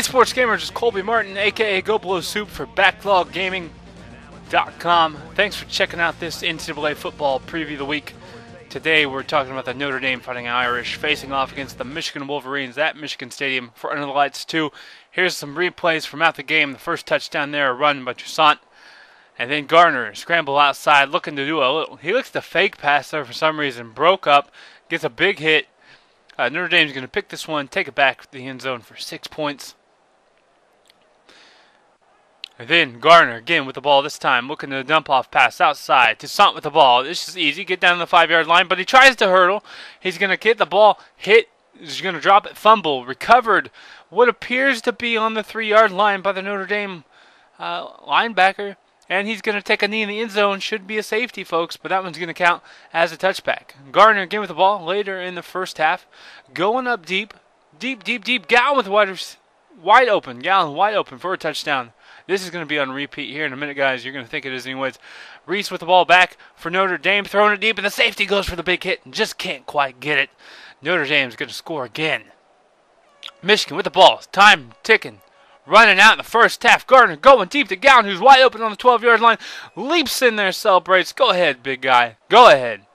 Hey sports gamers, it's Colby Martin, aka Goblowsoup for BackloggedGaming.com. Thanks for checking out this NCAA football preview of the week. Today we're talking about the Notre Dame Fighting Irish facing off against the Michigan Wolverines at Michigan Stadium for Under the Lights 2. Here's some replays from out the game. The first touchdown there, a run by Toussaint. And then Gardner scramble outside, looking to do a little. He looks to fake pass there for some reason, broke up, gets a big hit. Uh, Notre Dame's going to pick this one, take it back to the end zone for six points. Then Gardner again with the ball this time, looking to dump off pass outside. to Toussaint with the ball. This is easy. Get down to the five yard line, but he tries to hurdle. He's going to get the ball, hit. He's going to drop it, fumble, recovered. What appears to be on the three yard line by the Notre Dame uh, linebacker. And he's going to take a knee in the end zone. Should be a safety, folks, but that one's going to count as a touchback. Gardner again with the ball later in the first half. Going up deep, deep, deep, deep. Gallon with wide, wide open. Gallon wide open for a touchdown. This is going to be on repeat here in a minute, guys. You're going to think it is anyways. Reese with the ball back for Notre Dame, throwing it deep, and the safety goes for the big hit and just can't quite get it. Notre Dame's going to score again. Michigan with the ball. Time ticking. Running out in the first half. Gardner going deep to Gallon, who's wide open on the 12 yard line. Leaps in there, celebrates. Go ahead, big guy. Go ahead.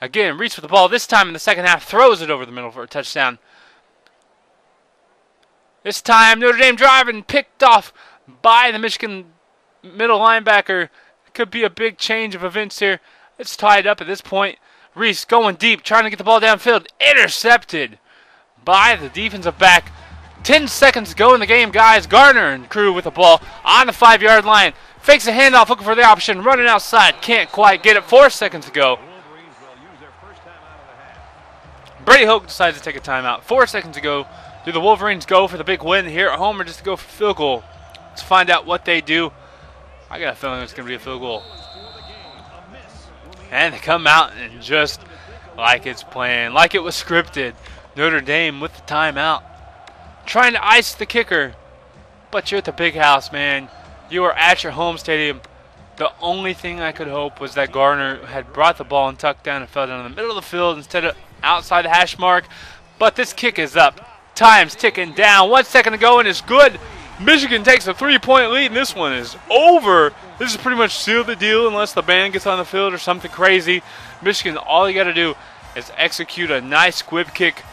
Again, Reese with the ball. This time in the second half, throws it over the middle for a touchdown. This time, Notre Dame driving, picked off by the Michigan middle linebacker. Could be a big change of events here. It's tied up at this point. Reese going deep, trying to get the ball downfield. Intercepted by the defensive back. 10 seconds to go in the game, guys. Gardner and crew with the ball on the five yard line. Fakes a handoff, looking for the option. Running outside. Can't quite get it. Four seconds to go. Brady Hoke decides to take a timeout. Four seconds to go. Do the Wolverines go for the big win here at home or just to go for field goal? Let's find out what they do. I got a feeling it's going to be a field goal. And they come out and just like it's planned, like it was scripted. Notre Dame with the timeout. Trying to ice the kicker. But you're at the big house, man. You are at your home stadium. The only thing I could hope was that Gardner had brought the ball and tucked down and fell down in the middle of the field instead of outside the hash mark. But this kick is up. Time's ticking down. One second to go and it's good. Michigan takes a three-point lead, and this one is over. This is pretty much sealed the deal unless the band gets on the field or something crazy. Michigan, all you got to do is execute a nice squib kick,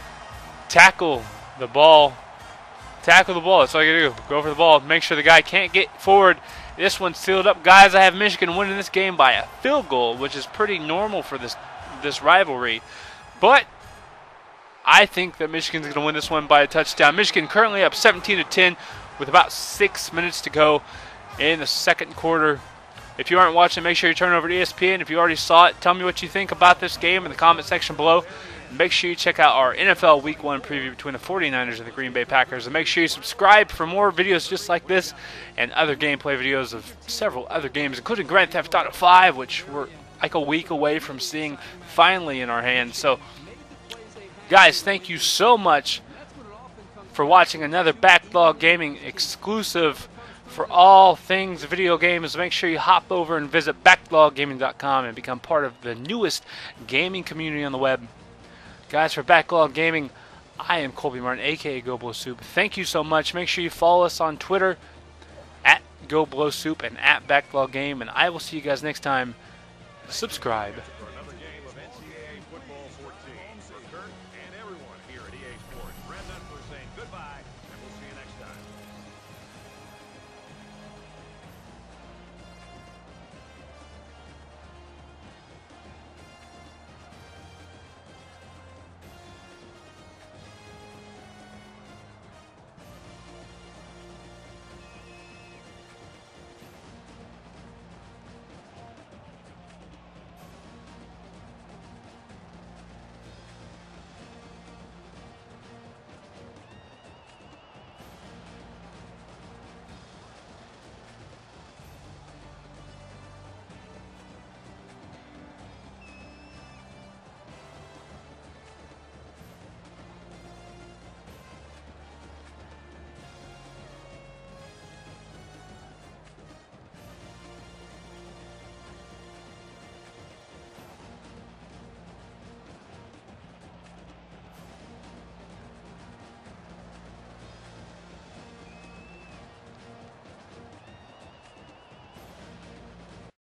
tackle the ball, tackle the ball. That's all you got to do. Go for the ball. Make sure the guy can't get forward. This one's sealed up, guys. I have Michigan winning this game by a field goal, which is pretty normal for this this rivalry. But I think that Michigan's going to win this one by a touchdown. Michigan currently up 17 to 10 with about six minutes to go in the second quarter. If you aren't watching, make sure you turn over to ESPN. If you already saw it, tell me what you think about this game in the comment section below. Make sure you check out our NFL Week 1 preview between the 49ers and the Green Bay Packers. And make sure you subscribe for more videos just like this and other gameplay videos of several other games, including Grand Theft Auto 5, which we're like a week away from seeing finally in our hands. So, guys, thank you so much for watching another Backlogged Gaming exclusive for all things video games. Make sure you hop over and visit backloggedgaming.com and become part of the newest gaming community on the web. Guys, for Backlogged Gaming, I am Colby Martin, aka Go Soup. Thank you so much. Make sure you follow us on Twitter at Go Soup and at Backlogged Game, and I will see you guys next time. Subscribe.